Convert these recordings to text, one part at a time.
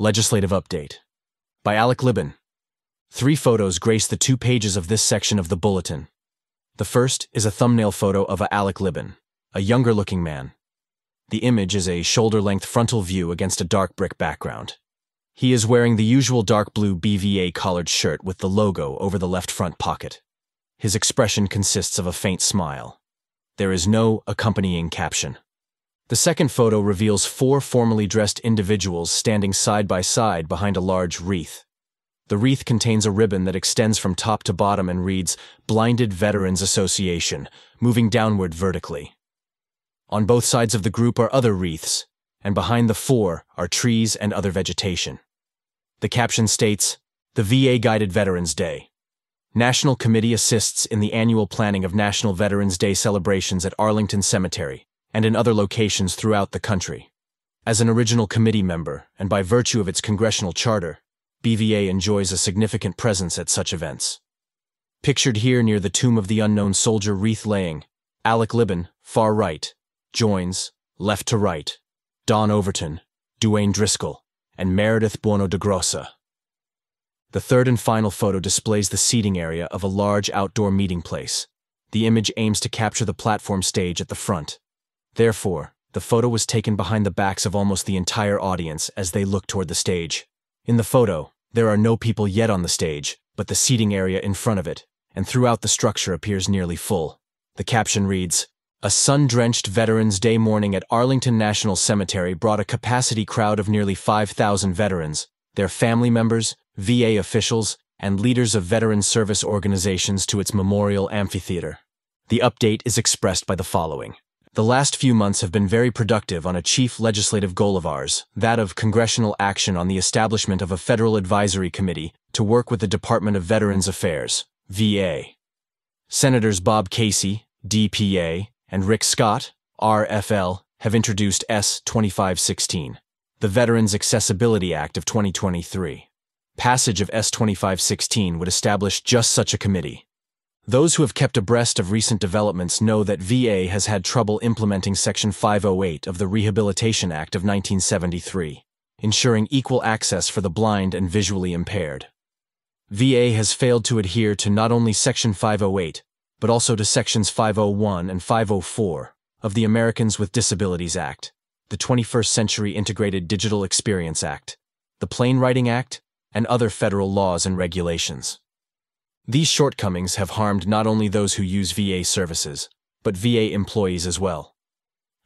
Legislative Update by Alec Libin. Three photos grace the two pages of this section of the bulletin. The first is a thumbnail photo of a Alec Libin, a younger looking man. The image is a shoulder length frontal view against a dark brick background. He is wearing the usual dark blue BVA collared shirt with the logo over the left front pocket. His expression consists of a faint smile. There is no accompanying caption. The second photo reveals four formally dressed individuals standing side by side behind a large wreath. The wreath contains a ribbon that extends from top to bottom and reads Blinded Veterans Association, moving downward vertically. On both sides of the group are other wreaths, and behind the four are trees and other vegetation. The caption states The VA Guided Veterans Day. National Committee assists in the annual planning of National Veterans Day celebrations at Arlington Cemetery and in other locations throughout the country. As an original committee member, and by virtue of its congressional charter, BVA enjoys a significant presence at such events. Pictured here near the tomb of the unknown soldier wreath laying, Alec Libin, far right, joins, left to right, Don Overton, Duane Driscoll, and Meredith Buono de Grossa. The third and final photo displays the seating area of a large outdoor meeting place. The image aims to capture the platform stage at the front. Therefore, the photo was taken behind the backs of almost the entire audience as they look toward the stage. In the photo, there are no people yet on the stage, but the seating area in front of it, and throughout the structure appears nearly full. The caption reads, A sun-drenched Veterans Day morning at Arlington National Cemetery brought a capacity crowd of nearly 5,000 veterans, their family members, VA officials, and leaders of veteran service organizations to its memorial amphitheater. The update is expressed by the following. The last few months have been very productive on a chief legislative goal of ours, that of congressional action on the establishment of a federal advisory committee to work with the Department of Veterans Affairs, VA. Senators Bob Casey, DPA, and Rick Scott, RFL, have introduced S 2516, the Veterans Accessibility Act of 2023. Passage of S 2516 would establish just such a committee, those who have kept abreast of recent developments know that VA has had trouble implementing Section 508 of the Rehabilitation Act of 1973, ensuring equal access for the blind and visually impaired. VA has failed to adhere to not only Section 508, but also to Sections 501 and 504 of the Americans with Disabilities Act, the 21st Century Integrated Digital Experience Act, the Plain Writing Act, and other federal laws and regulations. These shortcomings have harmed not only those who use VA services, but VA employees as well.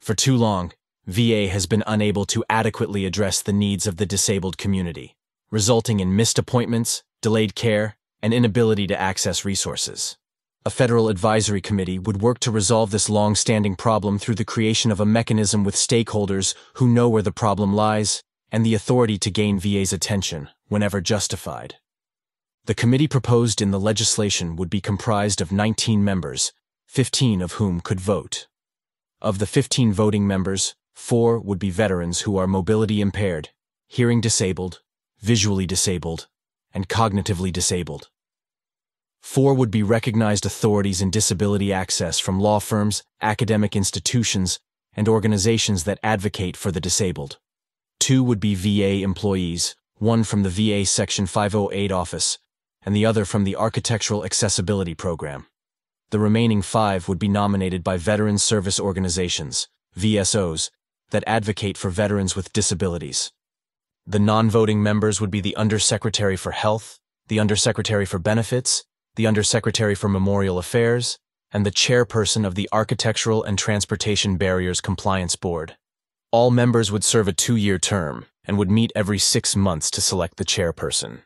For too long, VA has been unable to adequately address the needs of the disabled community, resulting in missed appointments, delayed care, and inability to access resources. A federal advisory committee would work to resolve this long standing problem through the creation of a mechanism with stakeholders who know where the problem lies and the authority to gain VA's attention whenever justified. The committee proposed in the legislation would be comprised of 19 members, 15 of whom could vote. Of the 15 voting members, four would be veterans who are mobility impaired, hearing disabled, visually disabled, and cognitively disabled. Four would be recognized authorities in disability access from law firms, academic institutions, and organizations that advocate for the disabled. Two would be VA employees, one from the VA Section 508 office, and the other from the Architectural Accessibility Program. The remaining five would be nominated by veteran service organizations, VSOs, that advocate for veterans with disabilities. The non-voting members would be the Undersecretary for Health, the Undersecretary for Benefits, the Undersecretary for Memorial Affairs, and the chairperson of the Architectural and Transportation Barriers Compliance Board. All members would serve a two-year term and would meet every six months to select the chairperson.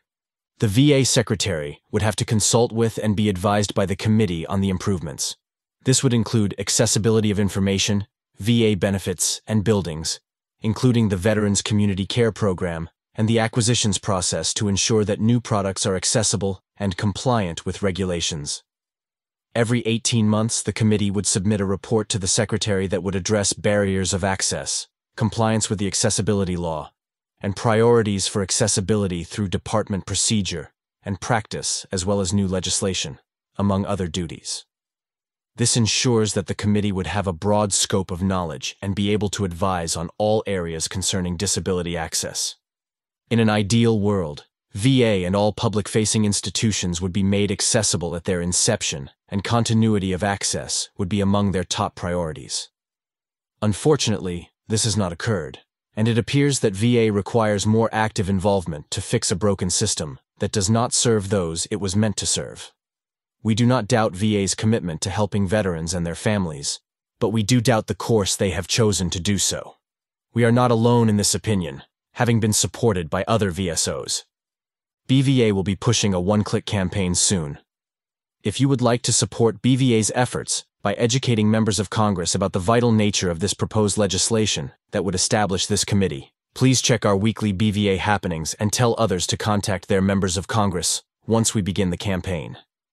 The VA secretary would have to consult with and be advised by the committee on the improvements. This would include accessibility of information, VA benefits, and buildings, including the Veterans Community Care Program and the acquisitions process to ensure that new products are accessible and compliant with regulations. Every 18 months, the committee would submit a report to the Secretary that would address barriers of access, compliance with the accessibility law, and priorities for accessibility through department procedure and practice as well as new legislation, among other duties. This ensures that the committee would have a broad scope of knowledge and be able to advise on all areas concerning disability access. In an ideal world, VA and all public-facing institutions would be made accessible at their inception, and continuity of access would be among their top priorities. Unfortunately, this has not occurred, and it appears that VA requires more active involvement to fix a broken system that does not serve those it was meant to serve. We do not doubt VA's commitment to helping veterans and their families, but we do doubt the course they have chosen to do so. We are not alone in this opinion, having been supported by other VSOs. BVA will be pushing a one-click campaign soon. If you would like to support BVA's efforts by educating members of Congress about the vital nature of this proposed legislation that would establish this committee, please check our weekly BVA happenings and tell others to contact their members of Congress once we begin the campaign.